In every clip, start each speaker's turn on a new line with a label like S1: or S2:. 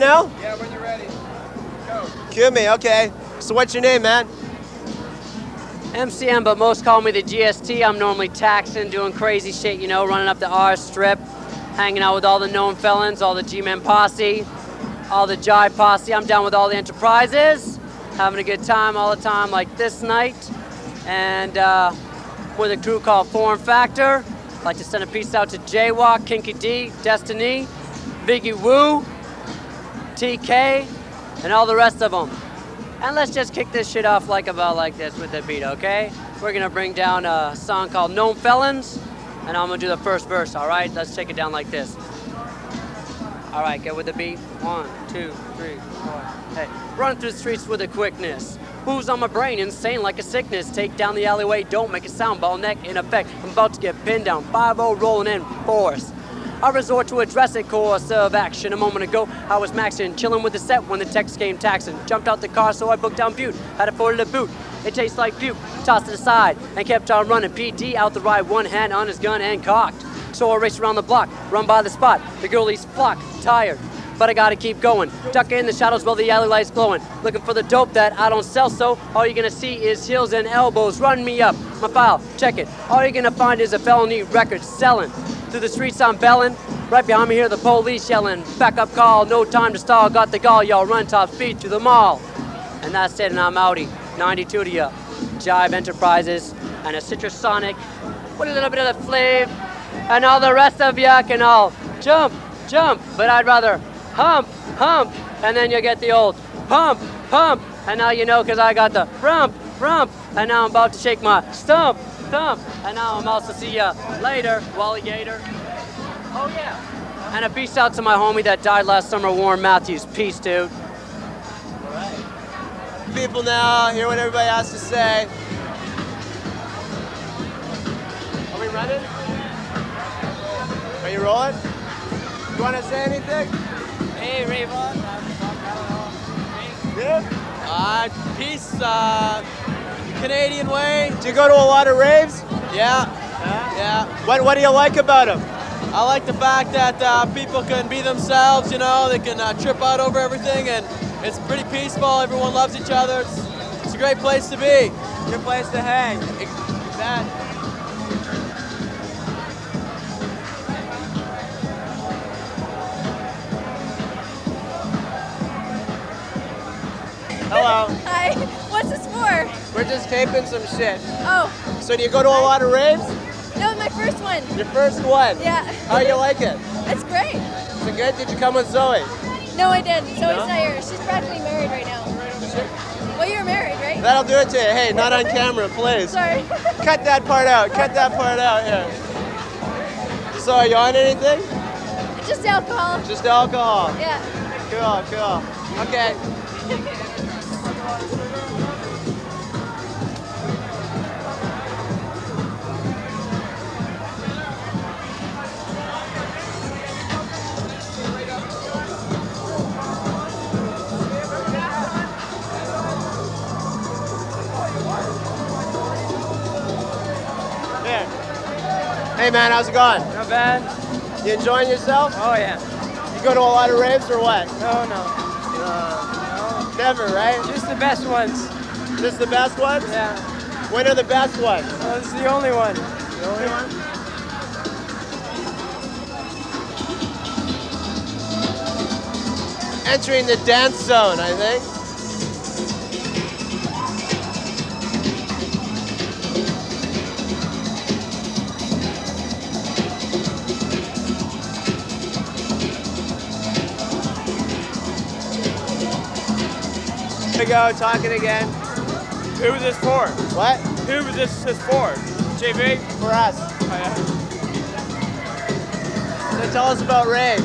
S1: Now?
S2: Yeah, when you're ready. Go.
S1: Kumi, okay. So what's your name, man?
S2: MCM, but most call me the GST. I'm normally taxing, doing crazy shit, you know, running up the R strip, hanging out with all the known felons, all the G-Men posse, all the Jive posse. I'm down with all the enterprises, having a good time all the time, like this night. And uh, with a crew called Foreign Factor. I'd like to send a piece out to Jaywalk, Kinky D, Destiny, Biggie Woo, TK, and all the rest of them. And let's just kick this shit off like about like this with the beat, okay? We're gonna bring down a song called Known Felons, and I'm gonna do the first verse, all right? Let's take it down like this. All right, get with the beat. One, two, three, four. Hey, run through the streets with a quickness. Who's on my brain? Insane like a sickness. Take down the alleyway, don't make a sound. Ball neck in effect. I'm about to get pinned down. 5-0 rolling in force. I resort to a drastic course of action. A moment ago, I was maxing, chilling with the set when the text came taxing. Jumped out the car, so I booked down Butte. Had a four to boot. It tastes like puke. Tossed it aside and kept on running. PD out the ride, one hand on his gun and cocked. So I raced around the block, run by the spot. The girlies flock, tired. But I gotta keep going. Duck in the shadows while the alley lights glowing. Looking for the dope that I don't sell, so all you're gonna see is heels and elbows. Run me up, my file, check it. All you're gonna find is a felony record selling. Through the streets I'm belling. Right behind me here, the police yelling. Backup call, no time to stall. Got the gall, y'all run top speed to the mall. And that's it, and I'm outie. 92 to ya. Jive Enterprises and a Citrusonic with a little bit of the flav. And all the rest of ya can all jump, jump. But I'd rather hump, hump. And then you get the old pump, pump. And now you know because I got the rump, rump. And now I'm about to shake my stump, stump. And now I'm also see ya later, Wally Gator. Oh yeah. And a peace out to my homie that died last summer, Warren Matthews. Peace, dude. All right.
S1: People now, hear what everybody has to say. Are we running? Are you rolling? You want to say anything?
S3: Hey, Rayvon.
S1: Yeah.
S3: Uh, peace, uh, Canadian way.
S1: Do you go to a lot of raves?
S3: Yeah,
S1: Yeah.
S3: yeah.
S1: What What do you like about them?
S3: I like the fact that uh, people can be themselves, you know, they can uh, trip out over everything, and it's pretty peaceful. Everyone loves each other. It's, it's a great place to be.
S1: Good place to hang.
S3: That.
S1: Hello.
S4: Hi. What's this for?
S1: We're just taping some shit.
S4: Oh,
S1: So do you go to a lot of raves?
S4: no, my first one.
S1: Your first one.
S4: Yeah.
S1: How you like it?
S4: It's great.
S1: Is it good? Did you come with Zoe?
S4: No, I didn't. Zoe's
S1: No?
S4: not here. She's practically married right now. Well, you're married, right?
S1: That'll do it to you. Hey, not on camera, please.
S4: Sorry.
S1: Cut that part out. Cut that part out. Yeah. So are you on anything?
S4: Just alcohol.
S1: Just alcohol.
S4: Yeah.
S1: Cool, cool. Okay. Hey man, how's it going?
S3: Not bad.
S1: You enjoying yourself?
S3: Oh yeah.
S1: You go to a lot of raves or what?
S3: No, no.
S1: Uh, Never, right?
S3: Just the best ones.
S1: This the best ones?
S3: Yeah.
S1: When are the best ones?
S3: Well, this is the only one.
S1: The only one? Entering the dance zone, I think. Here we go, talking again.
S5: Who was this for?
S1: What?
S5: Who was this, this for? JB?
S1: For us. Oh, so tell us about raves.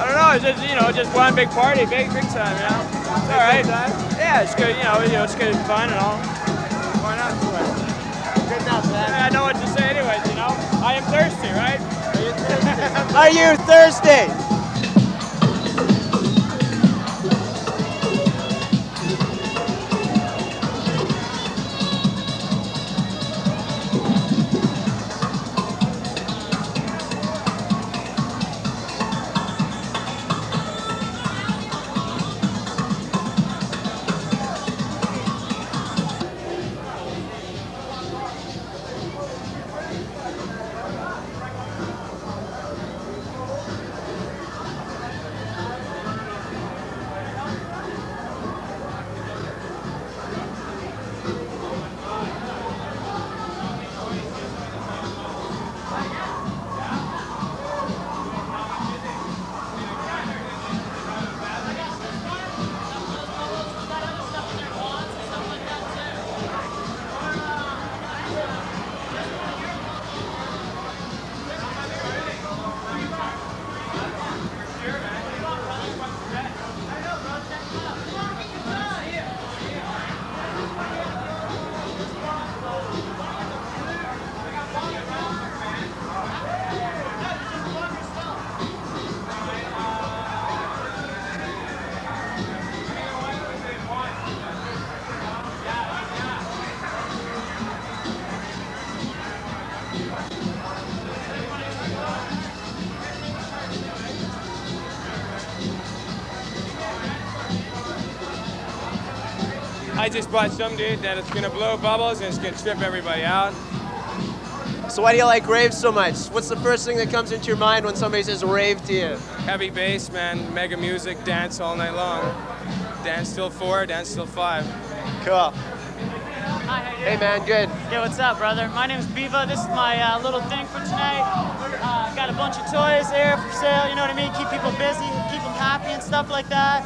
S5: I don't know. It's just you know, just one big party, big big time. You know, it's all right. Yeah, it's good. You know, you know, it's good fun and all. Why not?
S1: Good enough, man.
S5: I know what to say, anyways. You know, I am thirsty, right?
S1: Are you thirsty?
S5: I just bought some dude that it's gonna blow bubbles and it's gonna trip everybody out.
S1: So why do you like raves so much? What's the first thing that comes into your mind when somebody says rave to you?
S5: Heavy bass, man, mega music, dance all night long. Dance till four, dance till five.
S1: Cool.
S6: Hi,
S1: Hey man, good.
S6: Yeah, what's up, brother? My name is Biva. This is my uh, little thing for tonight. A bunch of toys there for sale. You know what I mean? Keep people busy, keep them happy and stuff like that.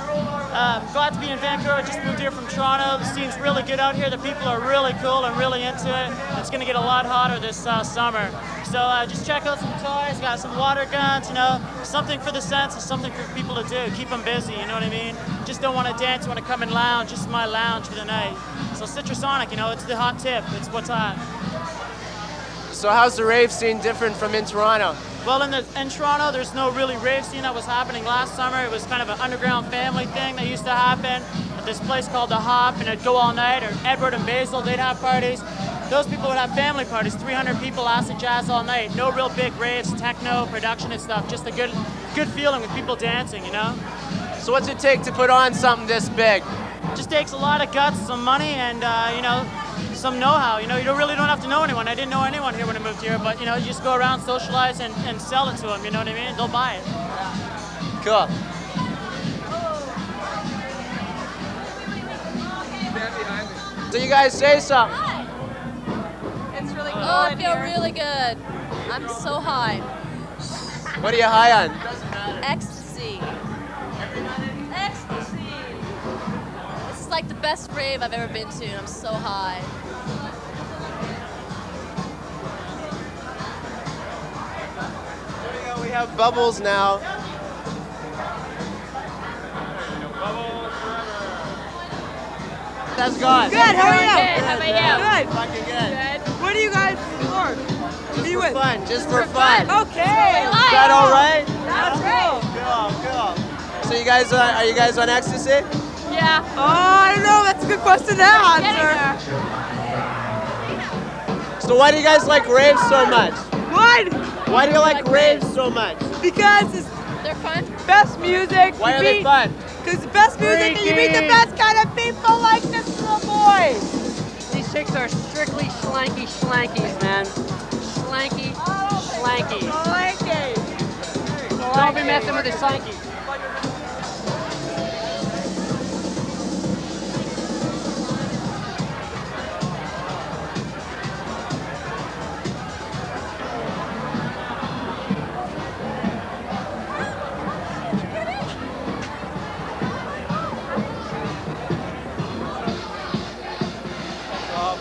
S6: Um, glad to be in Vancouver. I just moved here from Toronto. The scene's really good out here. The people are really cool and really into it. It's gonna get a lot hotter this uh, summer. So uh, just check out some toys. Got some water guns. You know, something for the senses, something for people to do. Keep them busy. You know what I mean? Just don't want to dance. Want to come and lounge. Just my lounge for the night. So Citrusonic, you know, it's the hot tip. It's what's hot.
S1: So how's the rave scene different from in Toronto?
S6: Well, in, the, in Toronto, there's no really rave scene that was happening last summer. It was kind of an underground family thing that used to happen at this place called The Hop, and it'd go all night. Or Edward and Basil, they'd have parties. Those people would have family parties, 300 people, acid jazz all night. No real big raves, techno, production and stuff. Just a good, good feeling with people dancing, you know?
S1: So what's it take to put on something this big?
S6: just takes a lot of guts, some money, and uh, you know, some know-how. You know, you don't really don't have to know anyone. I didn't know anyone here when I moved here, but you know, you just go around, socialize, and, and sell it to them. You know what I mean? They'll buy it.
S1: Cool. So you guys say something.
S4: It's really oh, cool. Oh, I feel really good. I'm so high.
S1: What are you high on?
S4: Ecstasy. Ecstasy. This is like the best rave I've ever been to, and I'm so high.
S1: We have bubbles now. That's gone.
S7: Good, how are you?
S4: Good, how about you?
S7: Good.
S1: Fucking good.
S7: What are you guys for? Who are you
S1: For
S7: with?
S1: fun, just for fun.
S7: Okay.
S1: Is that all right?
S7: That's great.
S1: Cool, cool. So you guys are, are you guys on ecstasy?
S4: Yeah.
S7: Oh, I don't know. That's a good question to answer.
S1: So why do you guys like raves so much?
S7: What?
S1: Why do you like raves so much?
S7: Because it's
S4: They're fun.
S7: best music.
S1: Why
S7: you
S1: are they fun?
S7: Because the best music and you meet the best kind of people like this little boy.
S2: These chicks are strictly slanky slankies, man. Schlanky, oh, schlanky.
S7: Blanky.
S2: Don't be messing with the schlankies.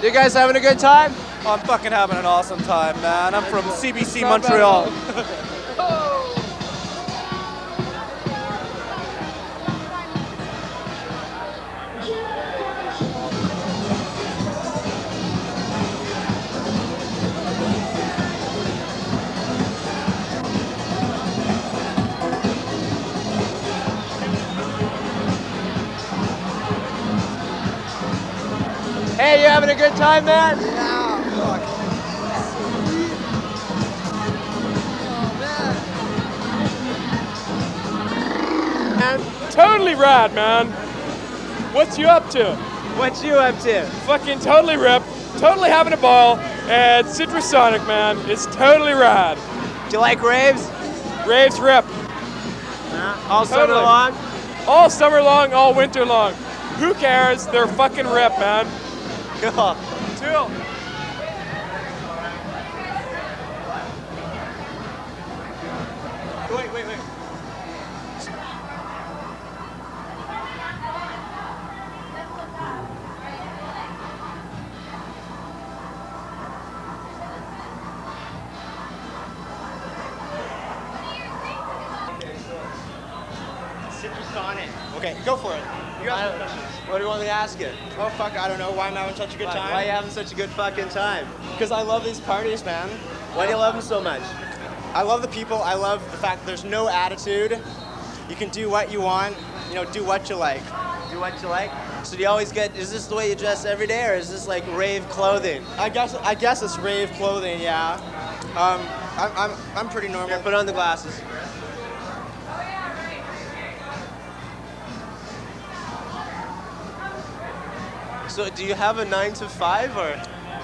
S1: You guys having a good time?
S8: I'm fucking having an awesome time, man. I'm from CBC Montreal.
S1: a good time, man?
S5: Totally rad, man. What's you up to?
S1: What you up to?
S5: Fucking totally rip, totally having a ball, and Citrusonic, man. It's totally rad.
S1: Do you like raves?
S5: Raves rip.
S1: All summer long?
S5: All summer long, all winter long. Who cares? They're fucking rip, man.
S1: Cool.
S5: Tool.
S1: Wait, wait, wait.
S8: Okay, go for it. You me questions.
S1: What do you want me to ask you?
S8: Oh fuck, I don't know. Why am I having such a good time?
S1: why are you having such a good fucking time?
S8: Because I love these parties, man.
S1: Why do you love them so much?
S8: I love the people. I love the fact that there's no attitude. You can do what you want. You know, do what you like.
S1: Do what you like? So do you always get, is this the way you dress every day or is this like rave clothing?
S8: I guess I guess it's rave clothing, yeah. Um, I'm, I'm, I'm pretty normal.
S1: Here, put on the glasses. So do you have a nine to five or?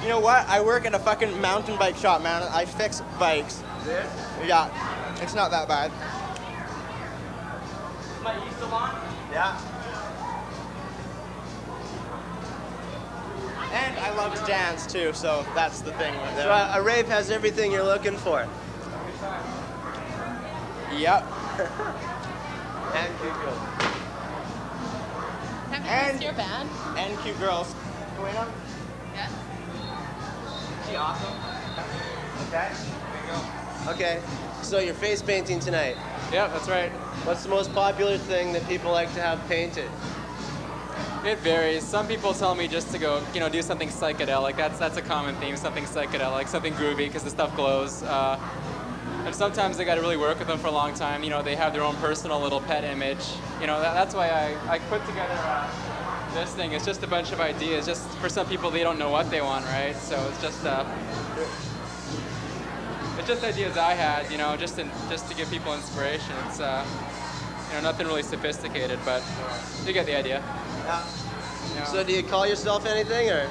S8: You know what? I work at a fucking mountain bike shop, man. I fix bikes.
S1: Yeah.
S8: Yeah, it's not that bad.
S2: My E still on?
S1: Yeah.
S8: And I love to dance too, so that's the thing with
S1: So
S8: it.
S1: a, a rave has everything you're looking for.
S8: Yep.
S1: And cute girls.
S4: Have you
S8: And-
S4: used your band?
S8: And cute girls. Buena?
S4: Yes.
S1: She awesome. Okay. Okay. So you're face painting tonight.
S3: Yeah, that's right.
S1: What's the most popular thing that people like to have painted?
S3: It varies. Some people tell me just to go, you know, do something psychedelic. That's that's a common theme. Something psychedelic, something groovy, because the stuff glows. Uh, and sometimes they got to really work with them for a long time. You know, they have their own personal little pet image. You know, that, that's why I, I put together uh, this thing. It's just a bunch of ideas. Just for some people, they don't know what they want, right? So it's just uh, it's just ideas I had. You know, just to just to give people inspiration. It's uh, you know nothing really sophisticated, but you get the idea.
S1: Yeah.
S3: Yeah.
S1: So do you call yourself anything or?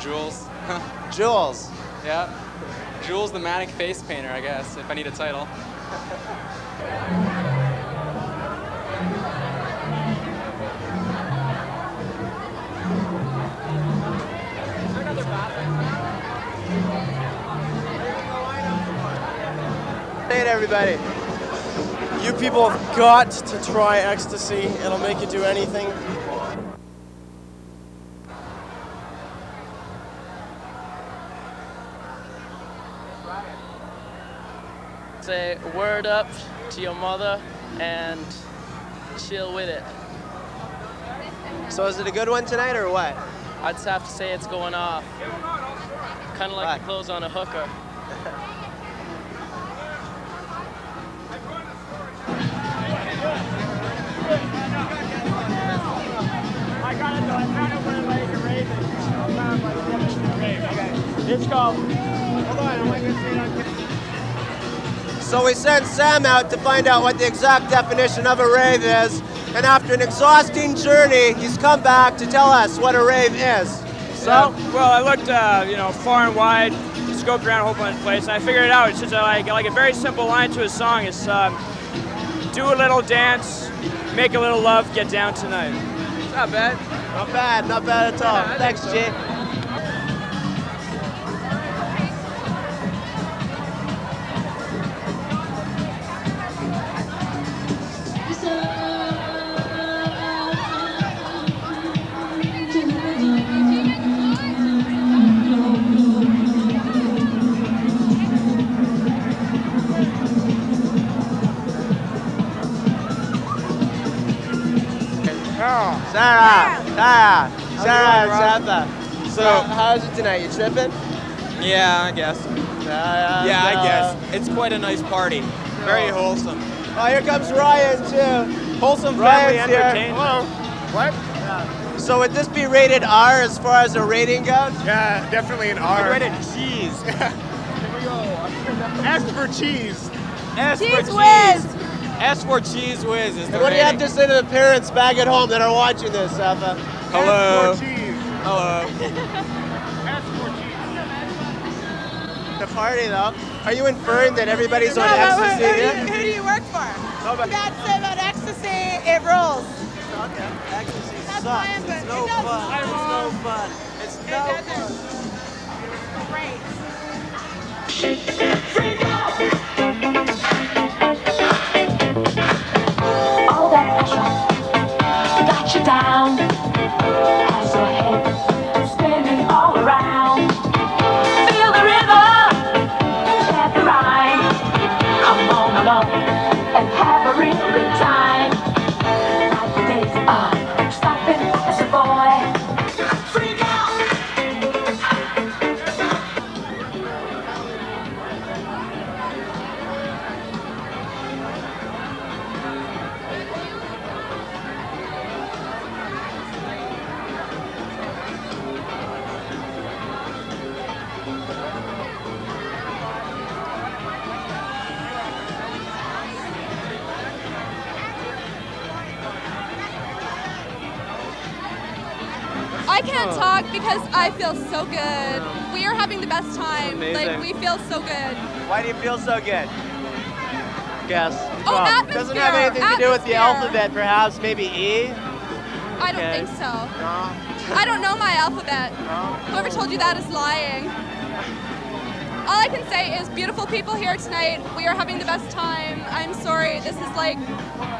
S3: Jules.
S1: Jules.
S3: yeah. Jules the Manic Face Painter, I guess, if I need a title.
S8: Everybody. You people have got to try ecstasy. It'll make you do anything.
S9: Say word up to your mother and chill with it.
S1: So is it a good one tonight or what?
S9: I'd have to say it's going off. Kind of like the clothes on a hooker.
S5: Where like a rave is. I found like a definition of rave. Okay. It's called. Hold on, I'm like gonna say it on.
S1: So we sent Sam out to find out what the exact definition of a rave is, and after an exhausting journey, he's come back to tell us what a rave is.
S5: So, well, I looked, uh, you know, far and wide, scoped around a whole bunch of places, and I figured it out. It's just a, like, like a very simple line to a song. It's um, do a little dance, make a little love, get down tonight. Not bad.
S1: Not bad, not bad at all. Thanks, Jay.
S5: Oh.
S1: Sarah, Sarah, Sarah, and Samantha. So, how's it tonight? You tripping?
S10: Yeah, I guess.
S1: Yeah,
S10: Yeah, I
S1: uh,
S10: guess. It's quite a nice party. Very wholesome.
S1: Oh, here comes Ryan too.
S10: Wholesome
S1: Ryan's
S10: family
S1: here.
S10: entertainment.
S1: What? So would this be rated R as far as a rating goes?
S11: Yeah, definitely an R.
S10: Rated cheese. Here we go.
S11: S for cheese.
S10: S
S7: Cheese
S10: for cheese.
S7: whiz.
S10: S for cheese whiz is the
S1: And what do you have to say to the parents back at home that are watching this, Alpha?
S10: Hello.
S11: S for cheese.
S10: Hello.
S11: S for cheese.
S1: The party though. Are you inferring that everybody's
S7: No,
S1: on
S7: but who,
S1: ecstasy
S7: who, do you, who do you work for?
S1: Nobody.
S7: You got to about ecstasy, it rolls.
S1: Okay. Ecstasy
S7: That's
S1: sucks.
S7: my input.
S1: It's no
S7: It
S1: fun. It's no fun. It's
S7: It
S1: no
S7: doesn't.
S1: fun.
S7: Great.
S4: I can't talk because I feel so good. We are having the best time. Like we feel so good.
S1: Why do you feel so good? Guess.
S4: Oh,
S1: Well, Doesn't have
S4: atmosphere,
S1: anything to do with the alphabet, perhaps. Maybe E.
S4: I don't
S1: Okay.
S4: think so. No. I don't know my alphabet. Whoever told you that is lying. All I can say is beautiful people here tonight. We are having the best time. I'm sorry. This is like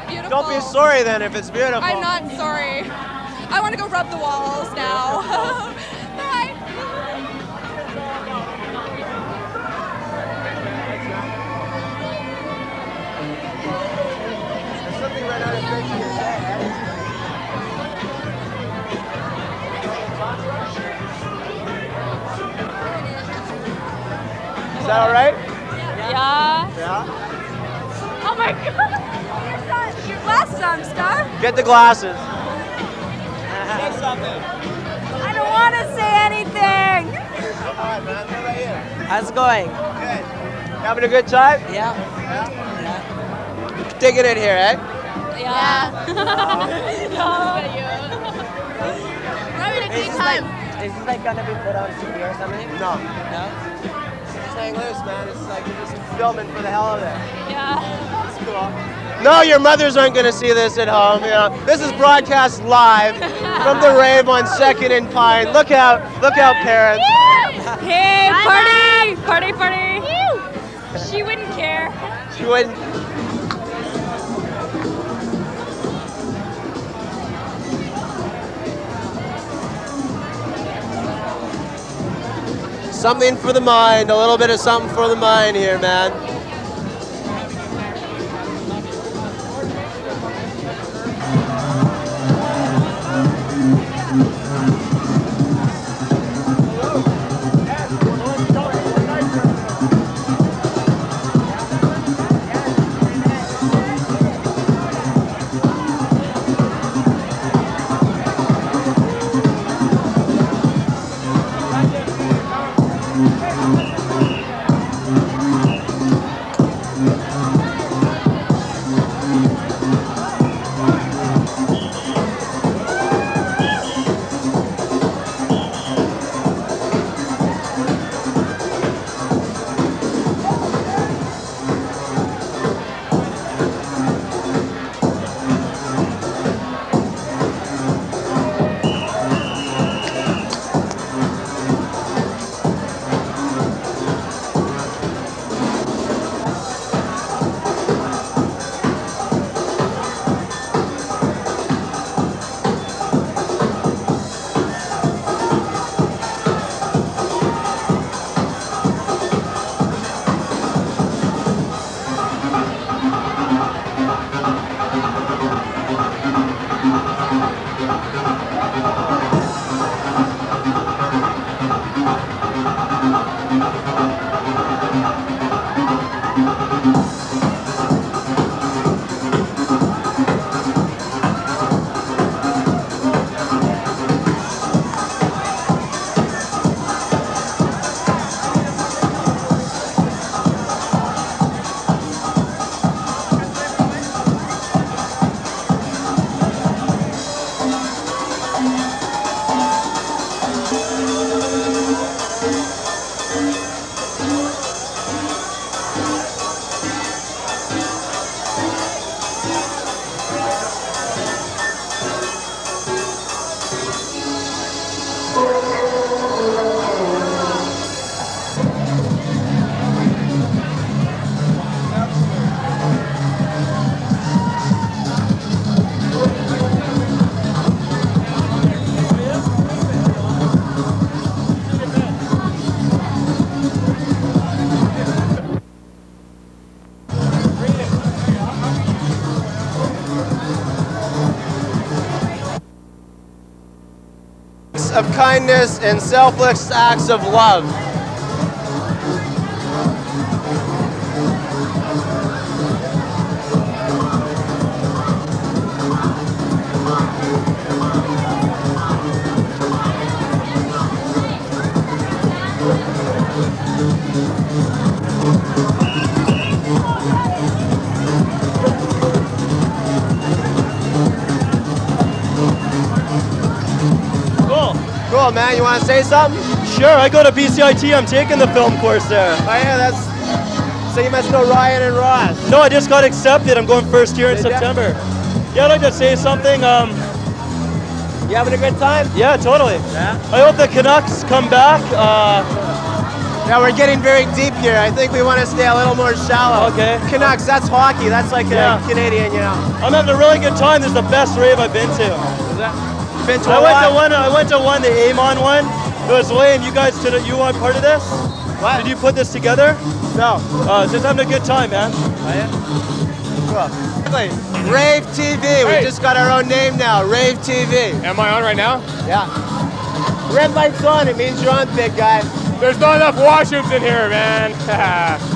S4: beautiful.
S1: Don't be sorry then if it's beautiful.
S4: I'm not sorry. I want to go rub the walls now. Bye.
S1: Is that all right?
S4: Yeah.
S1: Yeah.
S4: Oh my god. Your glasses on, Star.
S1: Get the glasses.
S7: I don't want to say anything.
S1: How's it going? Good. Having a good time?
S7: Yeah. Yeah? Yeah.
S1: Digging it here, eh?
S4: Yeah.
S7: Having a
S1: great
S7: time.
S1: Is this like gonna be put on TV or something? No. No? Just hang loose, man. It's like you're just filming for the hell of it.
S4: Yeah.
S1: It's cool. No, your mothers aren't gonna see this at home. You know, this is broadcast live from the rave on Second and Pine. Look out! Look out, parents.
S4: Hey, party! Party, party! She wouldn't care.
S1: She wouldn't. Something for the mind, a little bit of something for the mind here, man. Kindness and selfless acts of love. Man. You want to say something?
S12: Sure, I go to BCIT. I'm taking the film course there.
S1: Oh yeah, that's. So you must know Ryan and Ross.
S12: No, I just got accepted. I'm going first year in? September. Yeah, I'd like to say something. Um,
S1: You having a good time?
S12: yeah, totally.
S1: Yeah.
S12: I hope the Canucks come back. Uh,
S1: Yeah, we're getting very deep here. I think we want to stay a little more shallow.
S12: Okay.
S1: Canucks, that's hockey. That's like
S12: Yeah.
S1: a Canadian, you know.
S12: I'm having a really good time. This is the best rave I've been to.
S1: Been to
S12: I went to one. I went to one, the Amon one. It was lame. You guys did. You weren't part of this?
S1: What?
S12: Did you put this together?
S1: No.
S12: Uh, just having a good time, man. I am.
S1: Cool. Rave TV. We just got our own name now. Rave TV.
S11: Am I on right now?
S1: Yeah. Red light's on. It means you're on, big guy.
S11: There's not enough washrooms in here, man.